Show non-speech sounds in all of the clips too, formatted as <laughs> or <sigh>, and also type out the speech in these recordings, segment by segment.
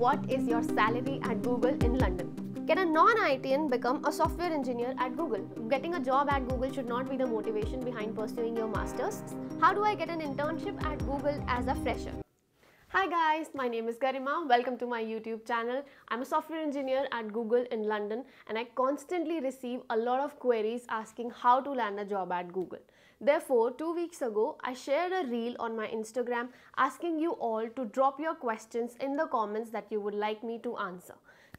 what is your salary at Google in London? Can a non-IITian become a software engineer at Google? Getting a job at Google should not be the motivation behind pursuing your masters. How do I get an internship at Google as a fresher? Hi guys, my name is Garima. Welcome to my YouTube channel. I'm a software engineer at Google in London and I constantly receive a lot of queries asking how to land a job at Google. Therefore, two weeks ago, I shared a reel on my Instagram asking you all to drop your questions in the comments that you would like me to answer.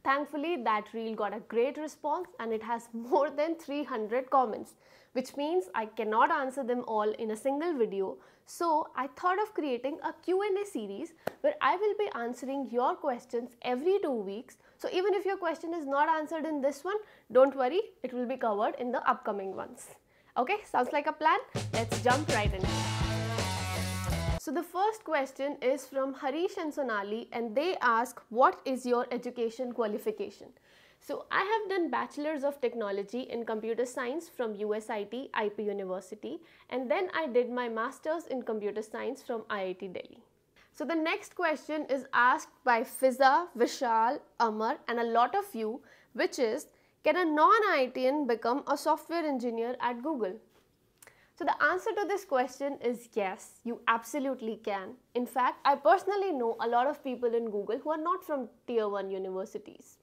Thankfully, that reel got a great response and it has <laughs> more than 300 comments, which means I cannot answer them all in a single video. So, I thought of creating a Q&A series where I will be answering your questions every two weeks. So, even if your question is not answered in this one, don't worry, it will be covered in the upcoming ones. Okay, sounds like a plan? Let's jump right in. So the first question is from Harish and Sonali and they ask what is your education qualification? So I have done Bachelor's of Technology in Computer Science from USIT IP University and then I did my Master's in Computer Science from IIT Delhi. So the next question is asked by Fiza, Vishal, Amar and a lot of you which is can a non-IITian become a software engineer at Google? So the answer to this question is yes, you absolutely can. In fact, I personally know a lot of people in Google who are not from tier 1 universities.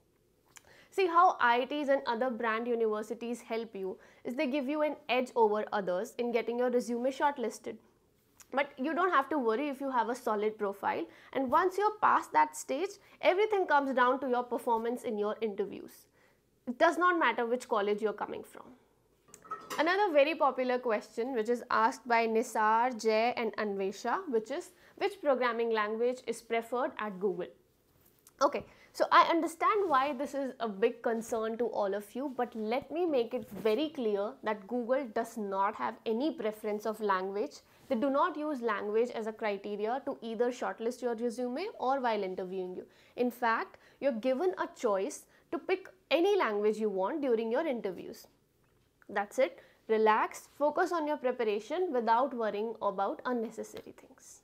See how IITs and other brand universities help you is they give you an edge over others in getting your resume shortlisted. But you don't have to worry if you have a solid profile and once you're past that stage, everything comes down to your performance in your interviews. It does not matter which college you're coming from. Another very popular question which is asked by Nisar, Jay and Anvesha which is which programming language is preferred at Google? Okay, so I understand why this is a big concern to all of you but let me make it very clear that Google does not have any preference of language. They do not use language as a criteria to either shortlist your resume or while interviewing you. In fact, you're given a choice to pick any language you want during your interviews. That's it. Relax, focus on your preparation without worrying about unnecessary things.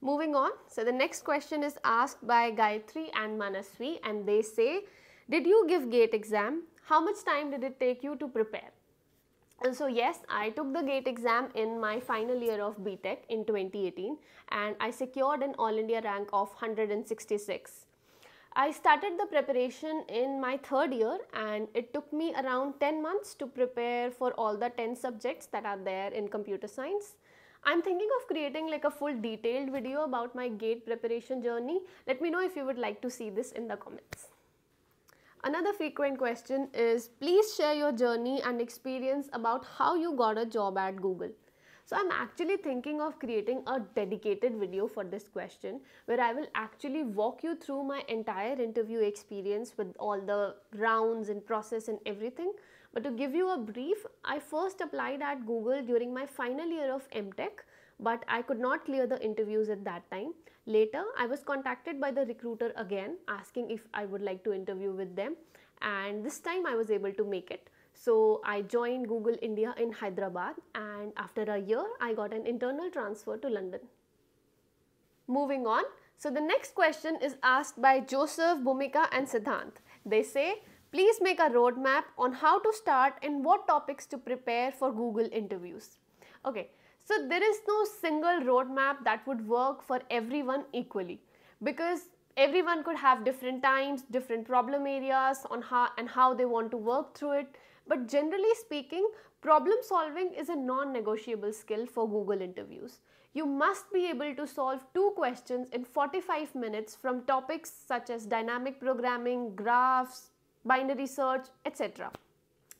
Moving on, so the next question is asked by Gayatri and Manasvi and they say, did you give GATE exam? How much time did it take you to prepare? And so yes, I took the GATE exam in my final year of BTech in 2018 and I secured an All India rank of 166. I started the preparation in my third year and it took me around 10 months to prepare for all the 10 subjects that are there in computer science. I'm thinking of creating like a full detailed video about my GATE preparation journey. Let me know if you would like to see this in the comments. Another frequent question is please share your journey and experience about how you got a job at Google. So I'm actually thinking of creating a dedicated video for this question where I will actually walk you through my entire interview experience with all the rounds and process and everything. But to give you a brief, I first applied at Google during my final year of MTech but I could not clear the interviews at that time. Later, I was contacted by the recruiter again asking if I would like to interview with them and this time I was able to make it. So I joined Google India in Hyderabad and after a year I got an internal transfer to London. Moving on, so the next question is asked by Joseph, Bhumika and Siddhant. They say, please make a roadmap on how to start and what topics to prepare for Google interviews. Okay, so there is no single roadmap that would work for everyone equally because everyone could have different times, different problem areas on how and how they want to work through it but generally speaking, problem solving is a non-negotiable skill for Google interviews. You must be able to solve two questions in 45 minutes from topics such as dynamic programming, graphs, binary search, etc.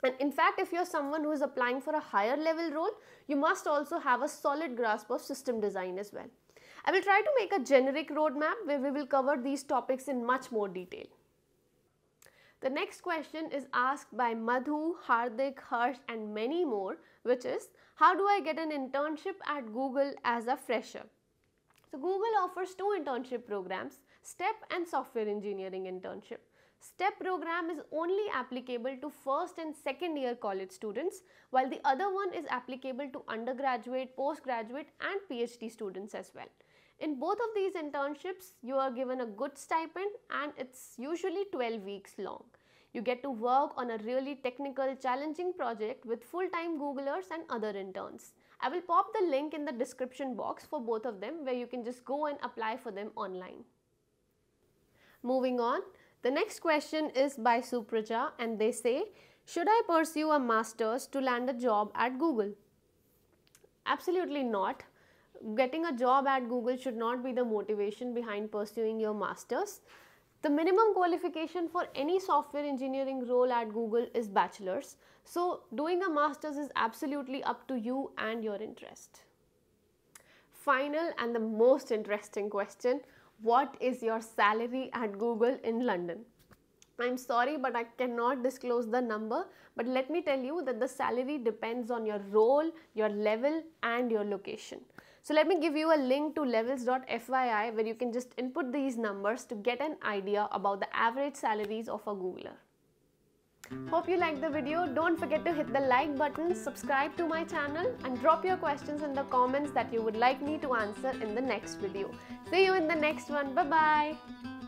And in fact, if you're someone who is applying for a higher level role, you must also have a solid grasp of system design as well. I will try to make a generic roadmap where we will cover these topics in much more detail. The next question is asked by Madhu, Hardik, Harsh and many more which is how do I get an internship at Google as a fresher? So Google offers two internship programs, STEP and Software Engineering Internship. STEP program is only applicable to first and second year college students while the other one is applicable to undergraduate, postgraduate and PhD students as well. In both of these internships, you are given a good stipend and it's usually 12 weeks long. You get to work on a really technical, challenging project with full-time Googlers and other interns. I will pop the link in the description box for both of them where you can just go and apply for them online. Moving on, the next question is by Supraja and they say, should I pursue a master's to land a job at Google? Absolutely not getting a job at Google should not be the motivation behind pursuing your master's. The minimum qualification for any software engineering role at Google is bachelor's. So doing a master's is absolutely up to you and your interest. Final and the most interesting question, what is your salary at Google in London? I'm sorry but I cannot disclose the number but let me tell you that the salary depends on your role, your level and your location. So let me give you a link to levels.fyi where you can just input these numbers to get an idea about the average salaries of a Googler. Hope you liked the video. Don't forget to hit the like button, subscribe to my channel and drop your questions in the comments that you would like me to answer in the next video. See you in the next one. Bye-bye.